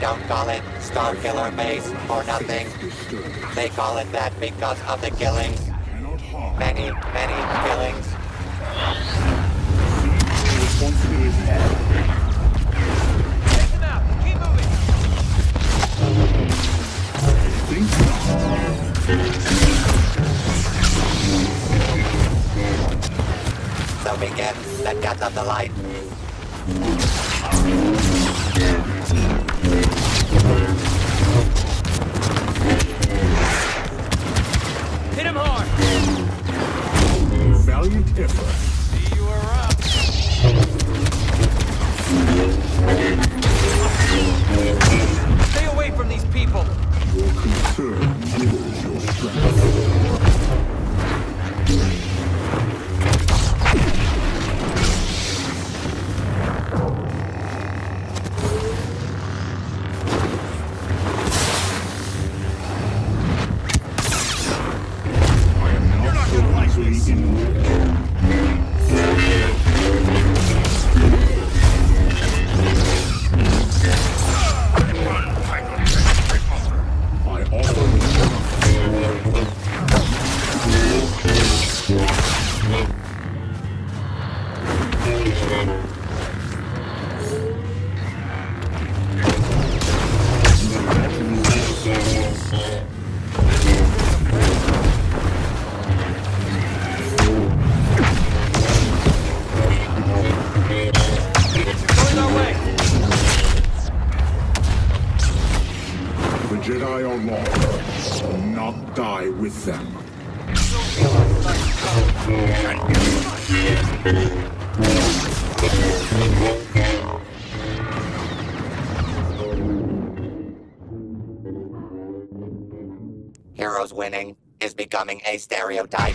don't call it Starkiller Base for nothing. They call it that because of the killings. Many, many killings. So begin the death of the light. Him hard. Valiant effort. See you around. Stay away from these people. Your concern fuels your strength. With them. Heroes winning is becoming a stereotype.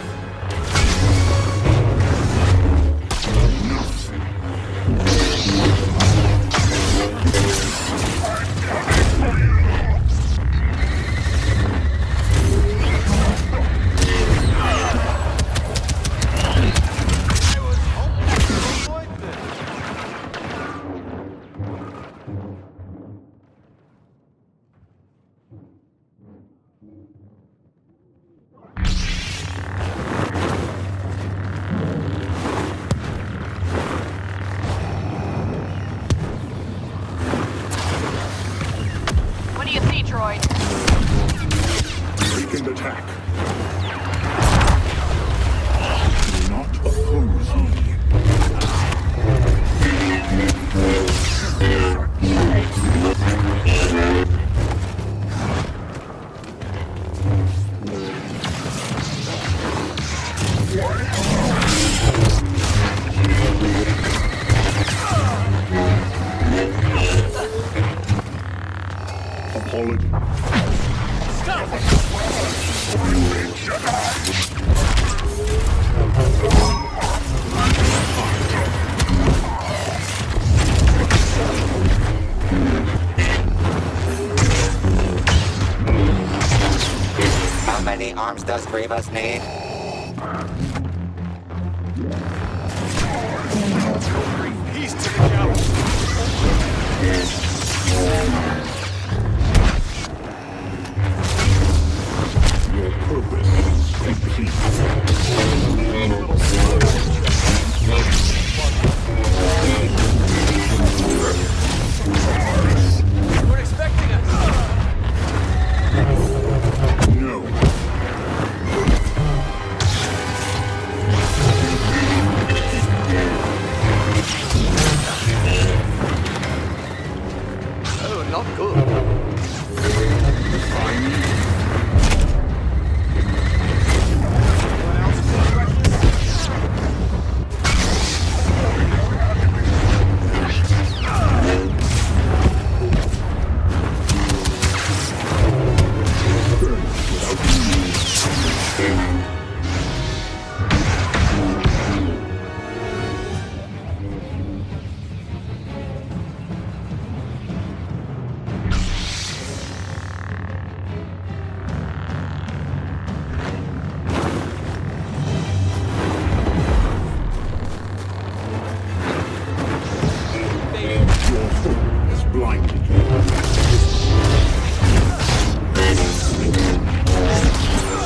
What droid. Break and attack. Apology. How many arms does Grievous need? Peace to the Not good.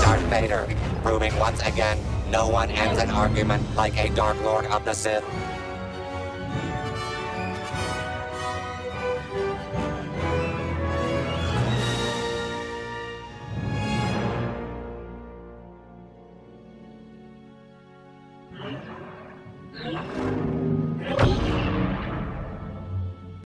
Darth Vader, proving once again no one ends an argument like a Dark Lord of the Sith.